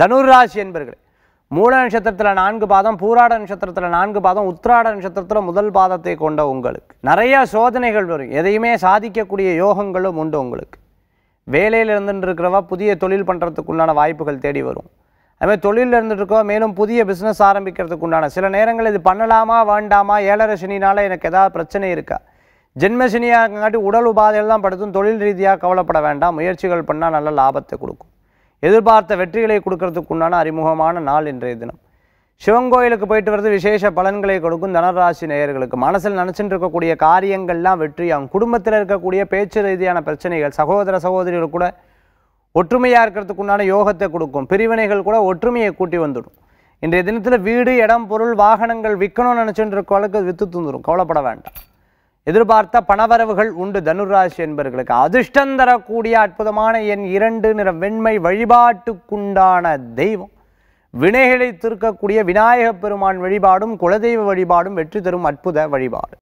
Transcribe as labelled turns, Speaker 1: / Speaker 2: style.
Speaker 1: தனுராசி என்பர்களே மூல நட்சத்திரத்தில் நான்கு பாதம் பூராட நட்சத்திரத்தில் நான்கு பாதம் உத்ராட நட்சத்திரத்தில் முதல் பாதத்தை கொண்ட உங்களுக்கு. நிறைய சோதனைகள் வரும். எதையுமே சாதிக்கக்கூடிய யோகங்களும் உண்டு உங்களுக்கு. வேலையில் இருந்துட்டு இருக்கிறவா புதிய தொழில் பண்ணுறதுக்கு உண்டான வாய்ப்புகள் தேடி வரும். அதுமாதிரி தொழிலில் இருந்துட்டுருக்கோ மேலும் புதிய பிஸ்னஸ் ஆரம்பிக்கிறதுக்கு உண்டான சில நேரங்கள் இது பண்ணலாமா வேண்டாமா ஏழரை சனினால் எனக்கு ஏதாவது பிரச்சனை இருக்கா? ஜென்ம சனியாங்காட்டி உடல் உபாதையெல்லாம் படுத்தும் தொழில் ரீதியாக கவலைப்பட வேண்டாம். முயற்சிகள் பண்ணால் நல்ல லாபத்தை கொடுக்கும். எதிர்பார்த்த வெற்றிகளை கொடுக்கறதுக்கு உண்டான அறிமுகமான நாள் இன்றைய தினம். சிவன் கோயிலுக்கு போயிட்டு வர்றது விசேஷ பலன்களை கொடுக்கும் தனராசி நேயர்களுக்கு. மனசில் நினச்சிட்டு இருக்கக்கூடிய காரியங்கள்லாம் வெற்றியாகும் குடும்பத்தில் இருக்கக்கூடிய பேச்சு ரீதியான பிரச்சனைகள் சகோதர சகோதரிகள் கூட ஒற்றுமையாக இருக்கிறதுக்கு உண்டான யோகத்தை கொடுக்கும். பிரிவினைகள் கூட ஒற்றுமையை கூட்டி வந்துடும். இன்றைய தினத்தில் வீடு இடம் பொருள் வாகனங்கள் விற்கணும்னு நினச்சிட்டு இருக்கவளுக்கு வித்து தந்துடும் கவலைப்பட வேண்டாம். எதிர்பார்த்த பணவரவுகள் உண்டு. தனுராசி என்பவர்களுக்கு அதிர்ஷ்டம் தரக்கூடிய அற்புதமான என் இரண்டு நிற வெண்மை வழிபாட்டுக்குண்டான தெய்வம். வினைகளை தீர்க்கக்கூடிய விநாயகப் பெருமான் வழிபாடும் குலதெய்வ வழிபாடும் வெற்றி தரும் அற்புத வழிபாடு.